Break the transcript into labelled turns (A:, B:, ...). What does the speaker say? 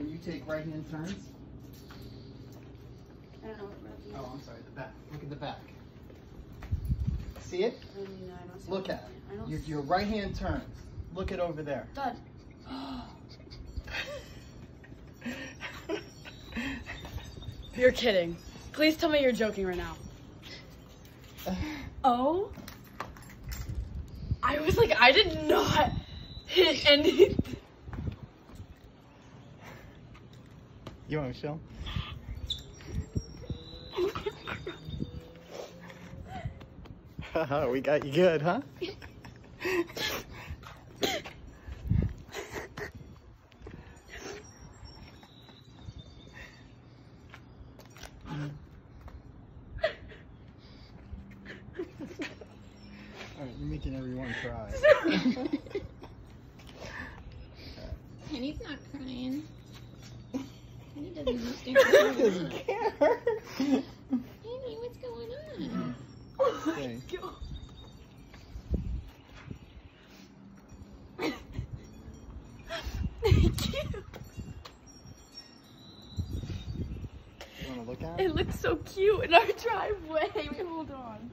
A: when you take right hand turns.
B: I don't know what road
A: Oh, I'm sorry, the back. Look at the back. See it?
B: Um, I mean, I don't see
A: Look
B: what-
A: at
B: I don't
A: it. Your,
B: see-
A: your right hand turns. Look at over there.
B: Dad.
C: You're kidding. Please tell me you're joking right now. Oh? I was like, I did not hit anything.
A: You want to show? Haha, we got you good, huh? Alright, you're making everyone cry.
D: Penny's not crying. Penny doesn't understand what's going on.
A: care.
D: Penny, what's going on?
A: Okay.
C: Thank you.
A: You want to look at it?
C: It looks so cute in our driveway. Hold on.